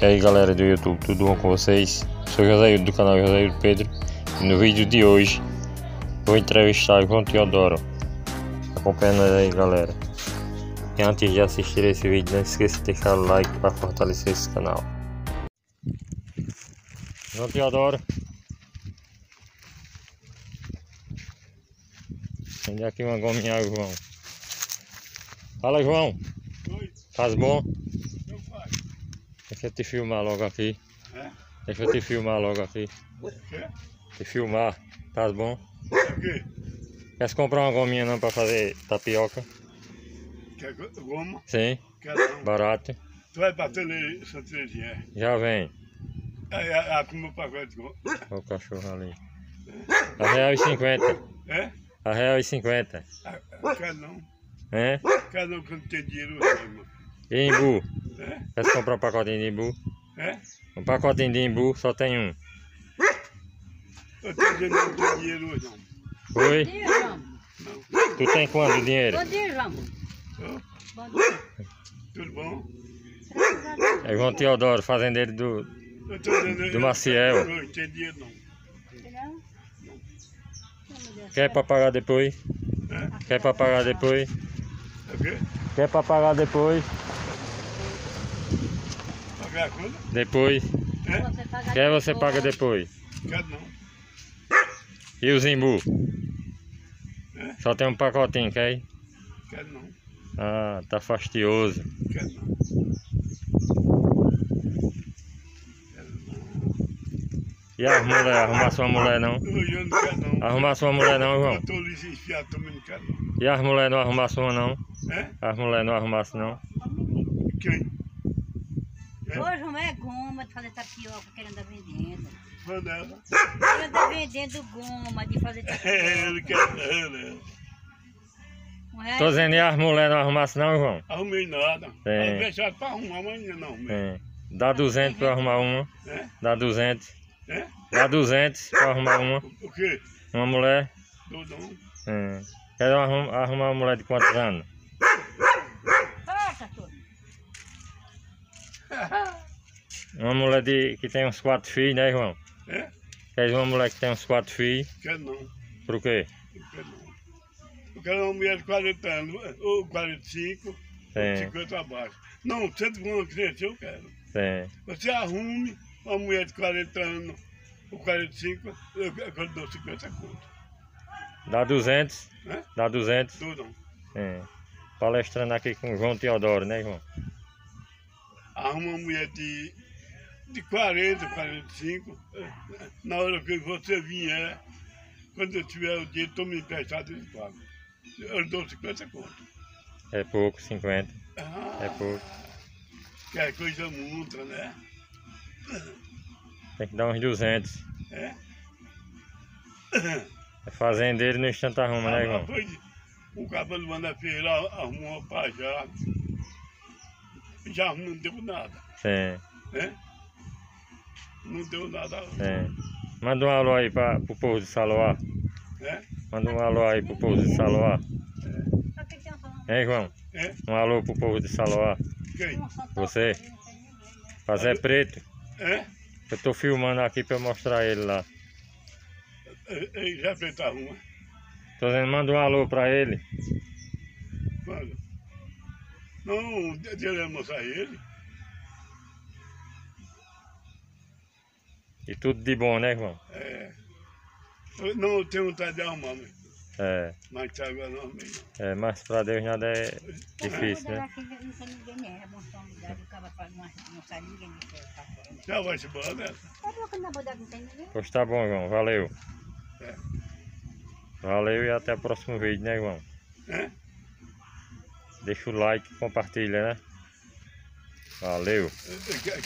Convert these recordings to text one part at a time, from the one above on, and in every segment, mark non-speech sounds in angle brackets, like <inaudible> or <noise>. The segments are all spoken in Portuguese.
E aí galera do YouTube, tudo bom com vocês? Sou José do canal José Pedro. E no vídeo de hoje vou entrevistar João Teodoro. Acompanha nós aí galera. E antes de assistir esse vídeo não esqueça de deixar o like para fortalecer esse canal. João Teodoro. Vende aqui uma gominha João. Fala João. Oi, Faz bom? Eu. Deixa eu te filmar logo aqui É? Deixa eu te filmar logo aqui Quer? Te filmar, tá bom? Quê? Quer comprar uma gominha não pra fazer tapioca? Quer go- goma? Sim, Quer não. barato. Tu vai pra tele Santa Terezinha. Já vem. Aí a, a como pacote de goma. Olha o cachorro ali. A real e cinquenta. É? A real e cinquenta. Ah, ah, Quer não. É? Quer não que não tem dinheiro irmão. E imbu? É? Quer se comprar um pacotinho de imbu? É? Um pacotinho de imbu só tem um. Eu tô dizendo que não tem dinheiro hoje, não. Oi? Bom dia, João. Não. Tu tem quanto dinheiro? Bom dia, João. Ô, Bom dia. tudo bom? É João Teodoro, fazendeiro do... Eu tô dizendo... Do Maciel. Eu não tenho dinheiro, não. Quer pra pagar depois? É? Quer pra pagar depois? É o quê? Quer pra pagar depois? Pagar a conta? Depois. É? Você paga Quer você paga depois? Quer não. E os imbu? É? Só tem um pacotinho, quer? Quer não. Ah, tá fastioso. Quer não. E as mulher, arrumar sua mulher não? Eu não quero não. Arrumar sua mulher não, João? Eu tô licenciado também, não quero não. E as mulher não arrumar sua não? É? As mulher não arrumasse não? Quem? Hoje não é goma de fazer tapioca que ele anda vendendo. Vanessa. Ele anda vendendo goma de fazer <laughs> É, ele tapioca. quer. Ele. Um real Tô dizendo e as mulher não arrumasse não, João? Arrumei nada. É. Aí deixaram pra arrumar, mas ainda não. arrumei. É. Dá 200 pra arrumar uma. É? Dá 200. É? Dá 200 pra arrumar uma. O quê? Uma mulher. Dodão? É. Quer arrum- arrumar uma mulher de quantos anos? Uma mulher de, que tem uns quatro filhos, né, João? É? Quer uma mulher que tem uns quatro filhos? Quer não. Por quê? Eu quero não. Eu quero uma mulher de 40 anos, ou 45, É. 50 abaixo. Não, que uma criança eu quero. É. Você arrume uma mulher de 40 anos ou 45, eu, eu dou 50 conto. Dá 200. Né? Dá 200. Tudo. É. Palestrando aqui com o João Teodoro, né, João? Arruma uma mulher de, de 40, 45. eh, Na hora que você vier, quando eu tiver o dinheiro, tome emprestado e pago. Eu dou 50 conto. É pouco, 50. Ah, É pouco. que é coisa muita, né? Tem que dar uns 200. É. É fazendeiro no instante arruma, né, Ah, João? pois, o cabelo manda feira arrumou uma pá já. Já não deu nada, É. né? Não deu nada, É. Manda um alô aí pra, pro povo de Saloá. né? Manda um alô aí pro povo de Saloá. Um falando. Hein, João? É? Um alô pro povo de Saloá. Quem? Você? Pra Zé Preto. É? Eu tô filmando aqui pra eu mostrar ele lá. É, é, Já fez a rua. Tô dizendo, manda um alô pra ele. Mano. Não, deixa eu mostrar ele. E tudo de bom, né, João? É. Eu não tenho vontade de arrumar, mas, É. mas que agora não. É, mas pra Deus nada é difícil, né? Não tem ninguém, né? É bom só mudar. O cara faz uma- não sai ninguém de fora. tá fora. Já vai se embora que na bodega não tem ninguém? Pois tá bom, João. Valeu. É. Valeu e até o próximo vídeo, né, João? É? Deixa o like e compartilha, né? Valeu.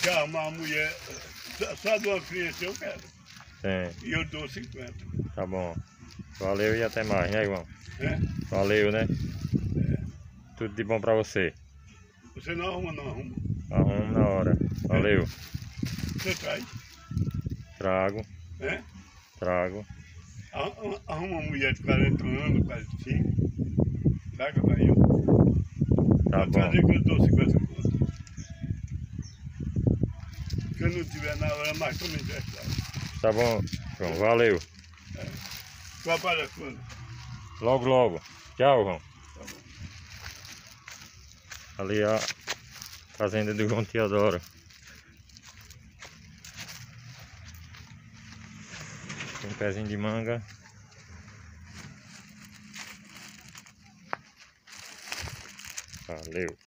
Quer, arrumar uma mulher só, de uma criança eu quero. Sim, E eu dou 50. tá bom. Valeu e até mais, né, João? É? Valeu, né? Tudo de bom pra você. Você não arruma, não arruma. Arrumo na hora. Valeu. Você traz. Trago, É? trago. Arruma arruma uma mulher de 40 anos, 45. Traga pra eu. Tá Pode bom. trazer que eu dou 50 conto. Eu não tiver na hora, mas toma emprestado. Tá bom, João. Valeu. Trabalha quando? Logo, logo. Tchau, João. Tá bom. Ali a fazenda do João Teodoro. Tem um pezinho de manga. Valeu.